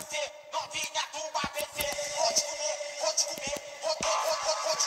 adoecer, novinha do vencer, Vou te comer, vou te comer, vou te, vou, vou, vou te